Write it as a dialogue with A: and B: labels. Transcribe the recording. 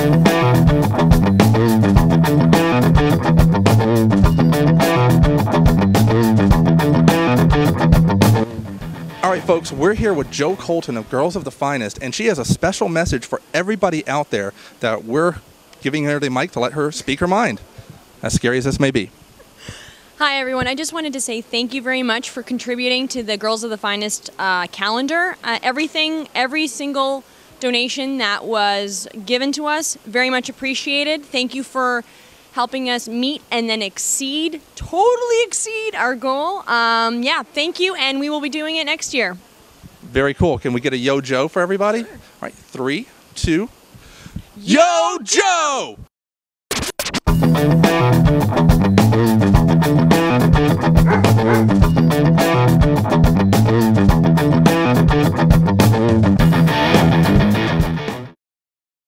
A: All right, folks, we're here with Joe Colton of Girls of the Finest, and she has a special message for everybody out there that we're giving her the mic to let her speak her mind, as scary as this may be.
B: Hi, everyone. I just wanted to say thank you very much for contributing to the Girls of the Finest uh, calendar. Uh, everything, every single donation that was given to us, very much appreciated. Thank you for helping us meet and then exceed, totally exceed our goal. Um, yeah, thank you, and we will be doing it next year.
A: Very cool. Can we get a Yo Joe for everybody? All right, three, two. Yo Joe!